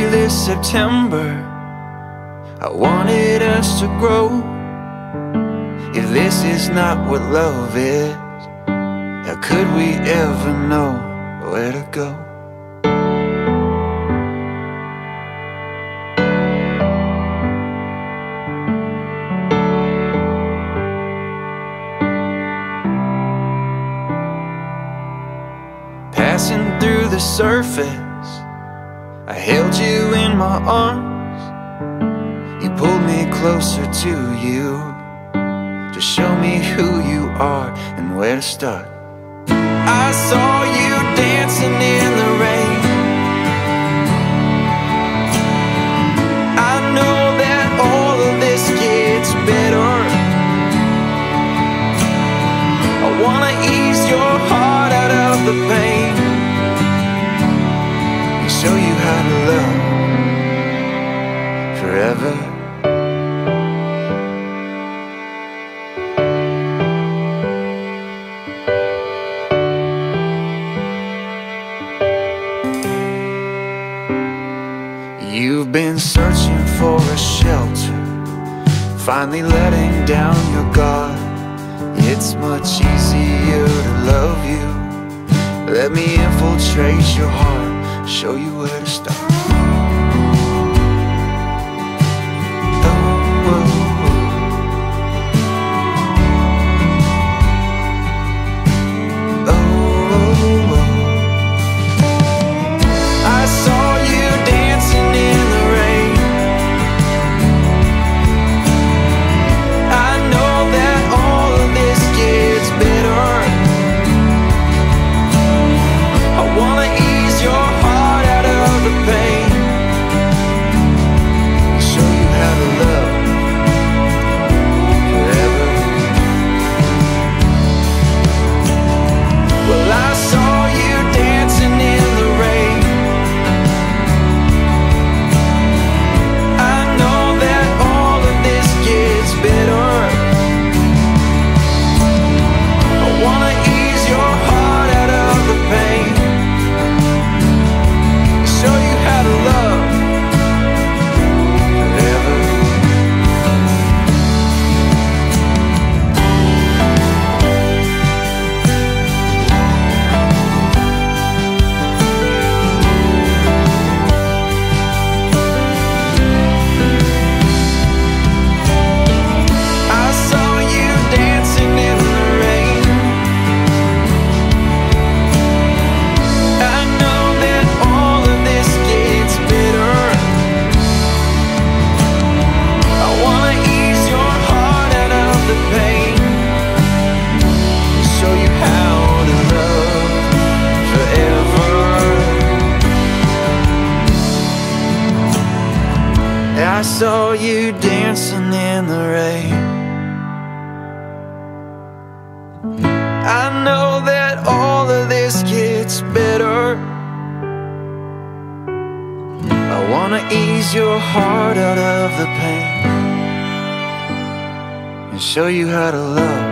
this September I wanted us to grow If this is not what love is How could we ever know where to go? Passing through the surface I held you in my arms. You pulled me closer to you To show me who you are and where to start. I saw been searching for a shelter Finally letting down your guard. It's much easier to love you. Let me infiltrate your heart Show you where to start I saw you dancing in the rain. I know that all of this gets better. I wanna ease your heart out of the pain and show you how to love